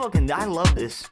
Fucking, I love this.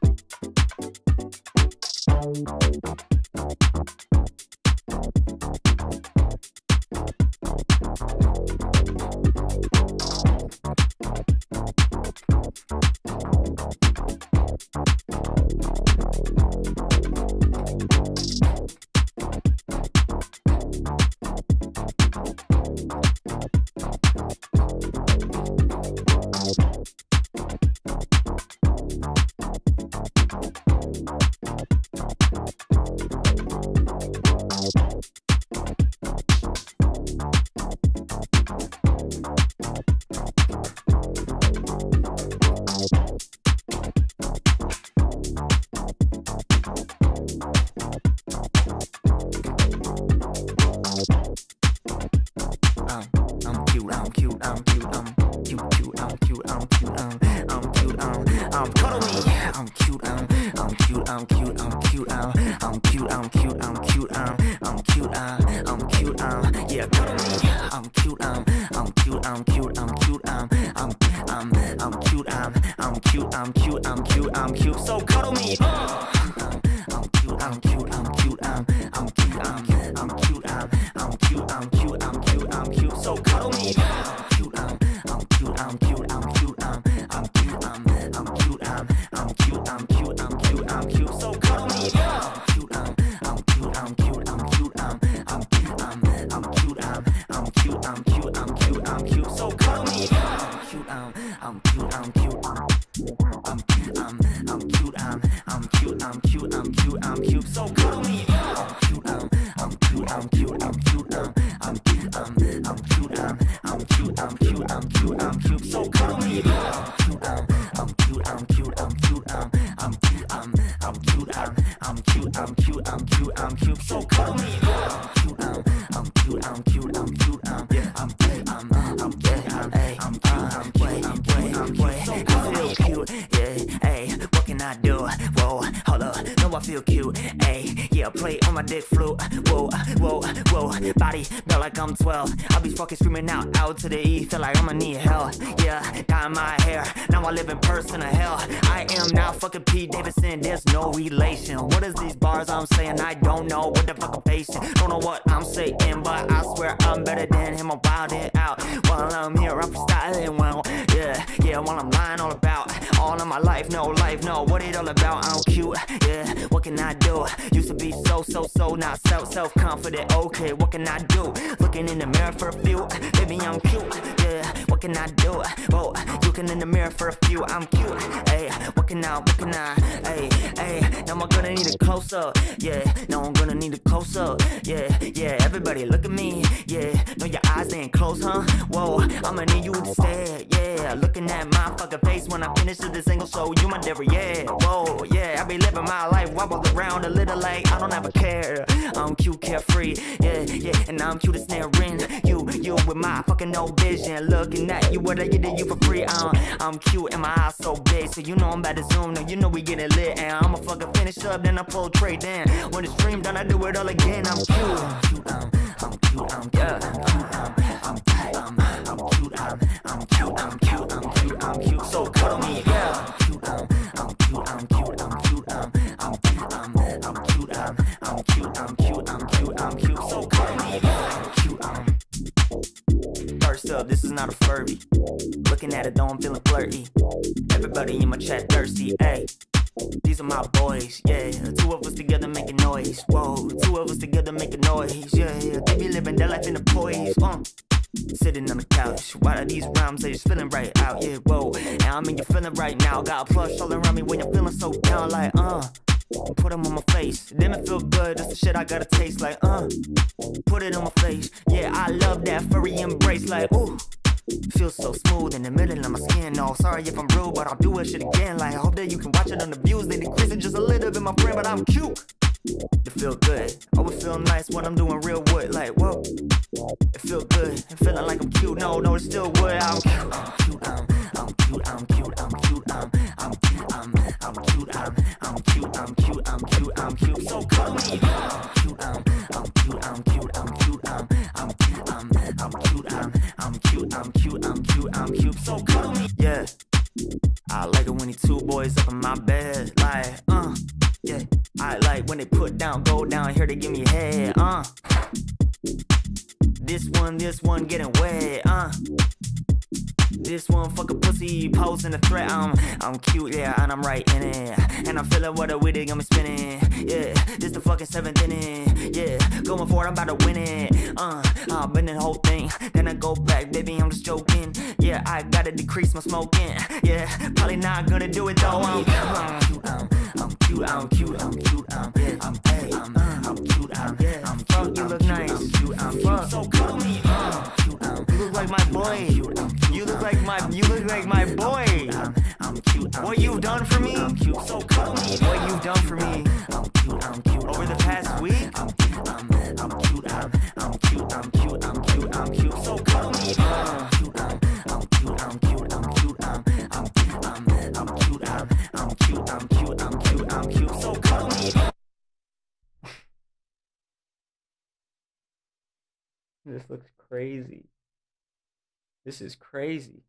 I'm cute, I'm cute, I'm cute, so cuddle me. Uh. I'm cute, I'm cute, I'm cute, I'm, I'm cute, I'm, I'm cute, I'm, I'm cute, I'm cute, I'm cute, I'm cute, so cuddle me. I'm cute, I'm, I'm cute, I'm cute, I'm cute, I'm, I'm cute, I'm, I'm cute, I'm, I'm cute, I'm cute, I'm cute, I'm cute, so cuddle me. I'm cute, I'm, I'm cute, I'm cute, I'm cute, I'm, I'm cute, I'm, I'm cute, I'm, I'm cute, I'm cute, I'm cute, I'm cute, so cuddle me. I'm cute, I'm, I'm cute, I'm cute, cute, I'm cute, I'm cute, cute, so cuddle me. I'm cute, I'm, I'm cute, I'm cute, I'm cute, I'm, I'm, I'm, I'm cute, I'm, I'm cute, I'm cute, I'm cute, I'm cute, so cuddle me. I'm cute, I'm, I'm cute, I'm cute, I'm cute, I'm, I'm, I'm, I'm cute, I'm, I'm cute, I'm cute, I'm cute, I'm cute, so cuddle me. Cute, yeah, hey, what can I do? Whoa, hold up, no, I feel cute, hey, yeah, play on my dick flute, whoa, whoa, body feel like I'm 12, I'll be fucking screaming out, out to the E, feel like I'ma need help, yeah, dyeing my hair, now I live in person of hell, I am now fucking P. Davidson, there's no relation, what is these bars I'm saying, I don't know what the fuck I'm facing, don't know what I'm saying, but I swear I'm better than him, I'm wilding out, while I'm here, I'm freestyling, well, yeah, yeah, while I'm lying all about, all of my life, no life, no, what it all about, I'm cute, yeah, what can I do, used to be so, so, so, not self, self-confident, okay, what can I do, looking in the mirror for a few, baby, I'm cute, yeah, what can I do, oh, looking in the mirror for a few, I'm cute, hey, what can I, what can I, hey, hey, now I'm gonna need a close-up, yeah, now I'm gonna need a close-up, yeah, yeah, everybody look at me, yeah, know your eyes ain't close, huh, whoa, I'ma need you to stare, yeah, looking at my fucking face when I finish this single, so you my devil, yeah, whoa, yeah, I be living my life, wobble around a little like I don't ever care, I'm cute, carefree, yeah, yeah, and I'm cute as snaring, you, you with my fucking no vision, looking at you, what I get to you for free, uh, I'm cute and my eyes so big, so you know I'm about to zoom, now you know we getting lit, and I'ma fucking finish up, then I pull trade in, when it's stream done, I do it all again, I'm cute, I'm cute, I'm, I'm cute, I'm, yeah, cute, I'm, flirty. Everybody in my chat thirsty, ayy. These are my boys, yeah. Two of us together making noise. Whoa, two of us together making noise, yeah. They be living their life in the poise, uh. Sitting on the couch, why are these rhymes? They just feeling right out, yeah. Whoa, and I mean you're feeling right now. Got a plush all around me when you're feeling so down, like uh. Put them on my face, then it feel good. That's the shit I gotta taste, like uh. Put it on my face, yeah. I love that furry embrace, like ooh. Feels so smooth in the middle of my skin. No, sorry if I'm rude, but I'll do it shit again. Like, I hope that you can watch it on the views. They decrease it just a little bit, my friend, but I'm cute. It feel good. Always feel nice when I'm doing real wood. Like, whoa. It feel good. It feeling like I'm cute. No, no, it's still wood. I'm cute. I'm cute. I'm, I'm cute. I'm cute. I'm cute. I'm, I'm, I'm, I'm cute. I'm, I'm cute. I'm cute. I'm cute. I'm cute. So cuddle me. to give me head, uh. This one, this one getting wet, uh. This one fucking pussy posing a threat. I'm, I'm cute, yeah, and I'm right in it. And I'm feeling what a witty got me spinning. Yeah, this the fucking seventh inning. Yeah, going for it, I'm about to win it. Uh, I've been the whole thing. Then I go back, baby, I'm just joking. Yeah, I gotta decrease my smoking. Yeah, probably not gonna do it though. I'm, I'm cute, I'm, I'm cute, I'm cute, I'm cute, I'm, I'm, hey, I'm, I'm cute, I'm, I'm cute, you look nice. I'm cute, I'm cute, so call me. Uh, cute, I'm, you look like my boy. You look like my, you look like my boy. I'm, I'm cute. What you've done for me? So call me. What you've done for me? I'm cute. I'm cute. Over the past week? I'm, I'm, I'm cute. I'm, I'm cute. I'm cute. I'm cute. I'm cute. So call me. Uh, cute. I'm, I'm cute. I'm cute. I'm cute. I'm, I'm, I'm, I'm cute. I'm, I'm cute. I'm cute. I'm cute. I'm cute. So call. This looks crazy. This is crazy.